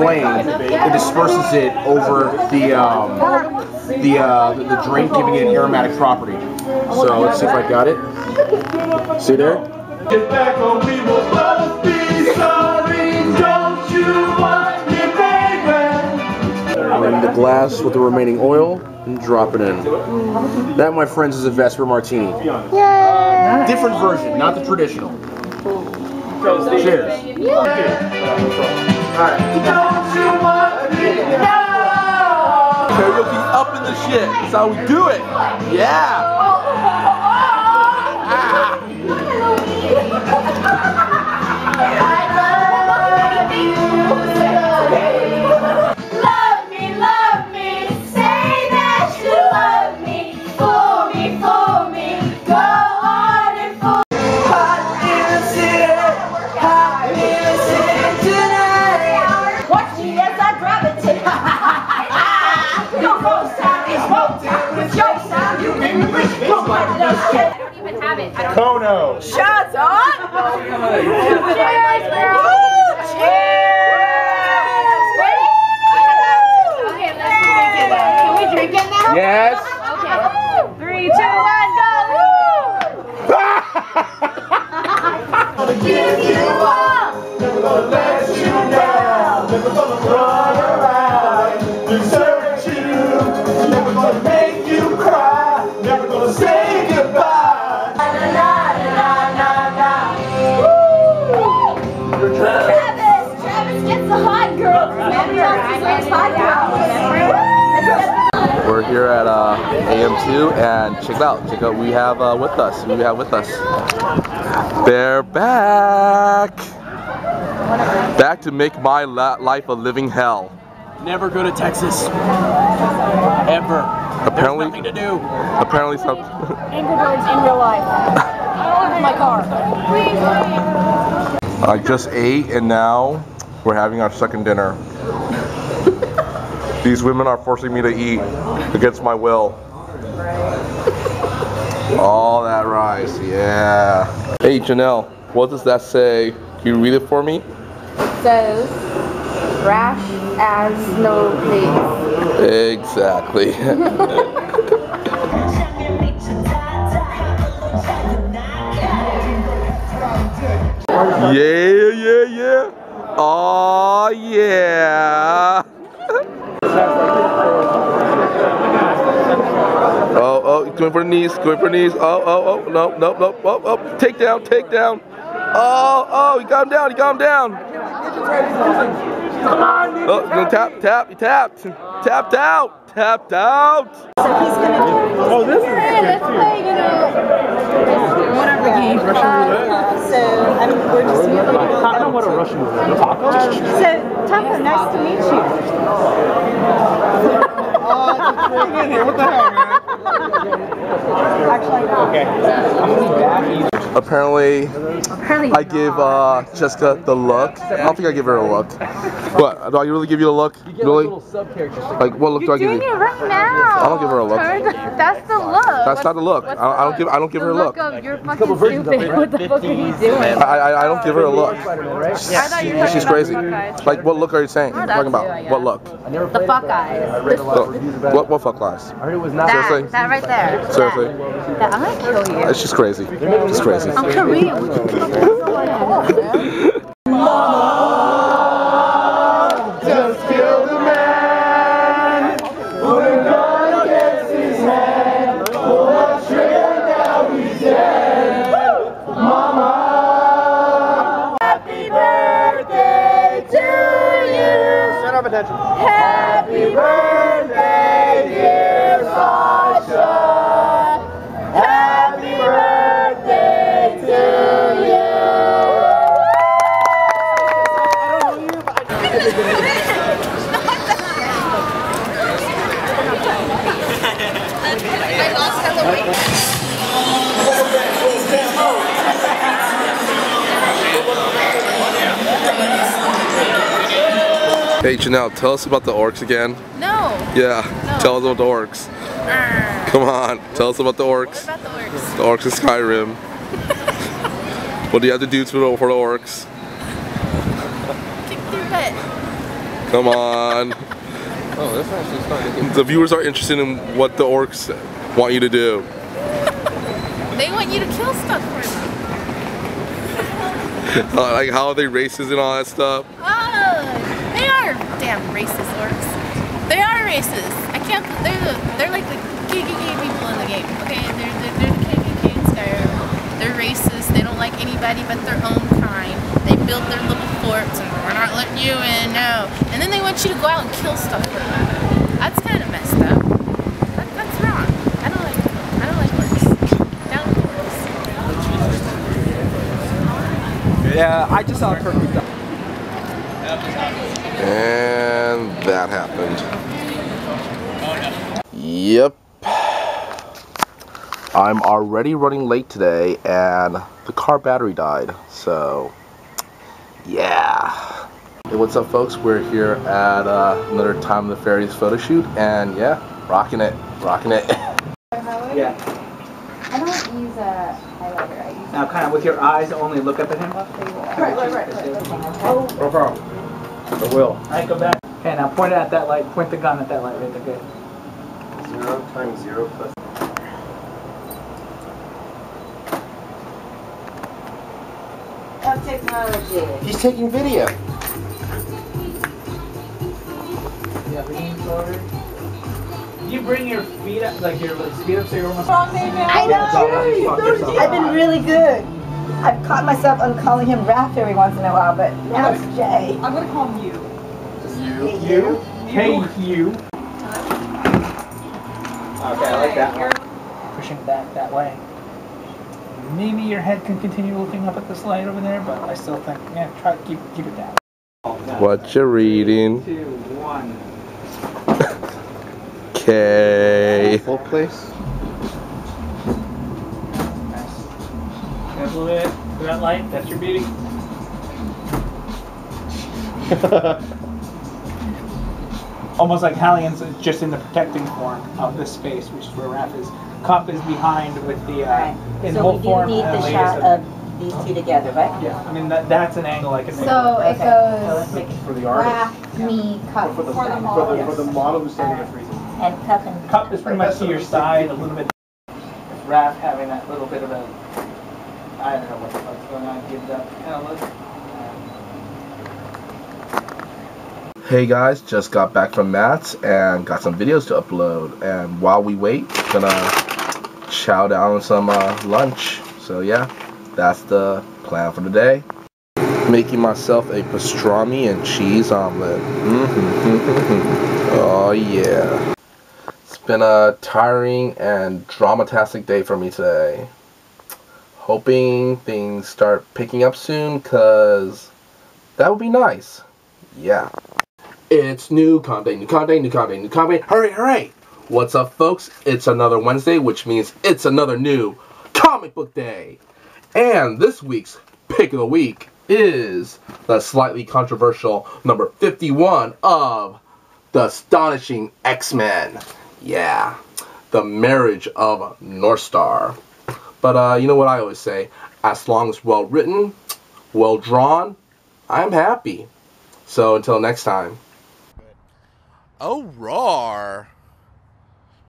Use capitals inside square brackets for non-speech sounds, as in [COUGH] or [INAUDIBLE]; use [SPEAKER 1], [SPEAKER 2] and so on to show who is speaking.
[SPEAKER 1] flame, it disperses it over the um, the, uh, the the drink, giving it an aromatic property. So let's see if I got it. See there?
[SPEAKER 2] Get back or we will both be sorry. Don't you want me, baby?
[SPEAKER 1] And the glass with the remaining oil and drop it in. That, my friends, is a Vesper Martini. Yay! Different version, not the traditional. Cheers.
[SPEAKER 2] Don't you want me now?
[SPEAKER 3] Karaoke up in the shit. That's how we do it. Yeah.
[SPEAKER 1] Kono.
[SPEAKER 4] Shots on! Cheers, girl! Cheers! Ready? Okay, let's drink it. Can we drink it now?
[SPEAKER 1] Yes.
[SPEAKER 4] Okay. Three, two, one, go! Give
[SPEAKER 3] We're here at uh, AM2 and check it out. Check out. We have uh, with us. We have with us. They're back. Back to make my la- life a living hell.
[SPEAKER 5] Never go to Texas. Ever.
[SPEAKER 3] Apparently,
[SPEAKER 5] Nothing to do.
[SPEAKER 3] apparently some.
[SPEAKER 4] Angry Birds in real life. I don't have my car.
[SPEAKER 3] I just ate and now we're having our second dinner. These women are forcing me to eat against my will. All that rice, yeah. Hey Janelle, what does that say? Can you read it for me?
[SPEAKER 6] It says rash as no face.
[SPEAKER 3] Exactly. yeah, yeah, yeah. Going for the knees, going for the knees. Oh, oh, oh, no, no, no, oh, oh, take down, take down. Oh, oh, he got him down, he got him down. Oh, he's gonna tap, tap, he tapped, tapped out, tapped out.
[SPEAKER 1] Oh, this is
[SPEAKER 6] Hey, let's play, you know, whatever game. Uh, so, I'm, we're just really
[SPEAKER 1] I don't know what a Russian roulette is. Tacos?
[SPEAKER 6] So, Taco, nice to meet you. [LAUGHS]
[SPEAKER 1] What the hell, man? [LAUGHS]
[SPEAKER 6] Actually, no.
[SPEAKER 1] Okay. I'm gonna be back.
[SPEAKER 3] Apparently,
[SPEAKER 6] Apparently
[SPEAKER 3] I give uh, Jessica the look. I don't think I give her a look. What? Do I really give you a look? Really? Like, what look do I give
[SPEAKER 6] Doing
[SPEAKER 3] you?
[SPEAKER 6] it right now.
[SPEAKER 3] I don't give her a look.
[SPEAKER 6] That's the look.
[SPEAKER 3] That's not the look. I, I don't give. I don't give her a look.
[SPEAKER 6] of you're fucking stupid. What the fuck are you doing?
[SPEAKER 3] I, I, I don't give her a look.
[SPEAKER 6] I thought you were
[SPEAKER 3] She's crazy. Like, what look are you saying?
[SPEAKER 6] Oh,
[SPEAKER 3] talking
[SPEAKER 6] that too,
[SPEAKER 3] about? What look?
[SPEAKER 6] The Buckeyes.
[SPEAKER 3] So, what, what fuck eyes?
[SPEAKER 6] That,
[SPEAKER 3] Seriously?
[SPEAKER 6] that right there.
[SPEAKER 3] Seriously?
[SPEAKER 6] That. That. I'm gonna kill you.
[SPEAKER 3] She's crazy. She's crazy.
[SPEAKER 6] I'm Korean.
[SPEAKER 3] Hey Janelle, tell us about the orcs again.
[SPEAKER 6] No.
[SPEAKER 3] Yeah, tell us about the orcs. Come on, tell us about the orcs.
[SPEAKER 6] About the orcs.
[SPEAKER 3] The orcs in Skyrim. [LAUGHS] what do you have to do to the, for the orcs?
[SPEAKER 6] Kick through it.
[SPEAKER 3] Come on. [LAUGHS]
[SPEAKER 1] Oh, that's actually starting to get.
[SPEAKER 3] The viewers are interested in what the orcs want you to do.
[SPEAKER 4] They want you to kill stuff for them.
[SPEAKER 3] Uh, [LAUGHS] like how are they racist and all that stuff.
[SPEAKER 4] Oh, they are damn racist orcs. They are racist. I can't. They're the, they're like the KKK people in the game. Okay, they're they're, they're the KKK in Skyrim. They're racist. They don't like anybody but their own kind. They build their little forts and we're not letting you in. No. And then they want you to go out and kill stuff for them. That's kind of messed up. That, that's wrong. I don't like. I don't like orcs. Down with orcs.
[SPEAKER 5] Yeah, I just saw a perfect.
[SPEAKER 3] And that happened. Yep. I'm already running late today and the car battery died. So, yeah. Hey, what's up, folks? We're here at uh, another Time of the Faeries photo shoot, and yeah, rocking it, rocking it. [LAUGHS]
[SPEAKER 5] Yeah.
[SPEAKER 6] I don't use a highlighter. I use
[SPEAKER 5] Now, kind of with your eyes only, look up at him.
[SPEAKER 6] Right, right, right.
[SPEAKER 5] Oh,
[SPEAKER 1] No problem. I will.
[SPEAKER 5] All right, go back. Okay, now point it at that light. Point the gun at that light right there. Good.
[SPEAKER 2] Zero times zero plus.
[SPEAKER 6] Of technology.
[SPEAKER 1] He's taking video.
[SPEAKER 5] Yeah, lean forward. You bring your feet up, like your like, feet up so you're almost.
[SPEAKER 6] I
[SPEAKER 5] Yeah, fuck yourself.
[SPEAKER 6] I've been really good. I've caught myself on calling him Raph every once in a while, but now it's Jay.
[SPEAKER 7] I'm gonna call him you.
[SPEAKER 5] You. Hey, you. Okay, I like that one. Pushing back that way. Maybe your head can continue looking up at this light over there, but I still think, yeah, try keep keep it down.
[SPEAKER 3] Oh, what you reading?
[SPEAKER 5] Two, one.
[SPEAKER 3] Okay.
[SPEAKER 1] Full place.
[SPEAKER 5] Nice. A little bit to that light. That's your beauty. [LAUGHS] Almost like Hallian's just in the protecting form of this space, which is where Raph is. Cup is behind with the uh,
[SPEAKER 6] Right.
[SPEAKER 5] in
[SPEAKER 6] So
[SPEAKER 5] whole
[SPEAKER 6] we do need the shot
[SPEAKER 5] of-
[SPEAKER 6] of these two together, right?
[SPEAKER 5] Yeah, I mean that, that's an angle I can make.
[SPEAKER 4] So it
[SPEAKER 6] Okay.
[SPEAKER 4] Goes
[SPEAKER 6] let's make it
[SPEAKER 1] For the artist.
[SPEAKER 4] Raph, me, cup.
[SPEAKER 2] For the,
[SPEAKER 7] For the
[SPEAKER 2] for
[SPEAKER 7] model.
[SPEAKER 2] the, for the model who's standing up freezing.
[SPEAKER 6] And cup and.
[SPEAKER 5] Cup is pretty much to your side, a little bit. Raph having that little bit of a, I don't know what the fuck's going on, give that kind of look.
[SPEAKER 3] Hey guys, just got back from Matt's and got some videos to upload. And while we wait, gonna chow down on some uh, lunch. So yeah, that's the plan for today. Making myself a pastrami and cheese omelet. Mm-hmm. [LAUGHS] oh yeah. Been a tiring and dramatastic day for me today. Hoping things start picking up soon, cause that would be nice. Yeah. It's new content, new content, new content, new content. Hurry, hurry! What's up, folks? It's another Wednesday, which means it's another new comic book day. And this week's pick of the week is the slightly controversial number 51 of The Astonishing X-Men. Yeah, the marriage of Northstar. But uh, you know what I always say? As long as well written, well drawn, I'm happy. So until next time. Oh, roar.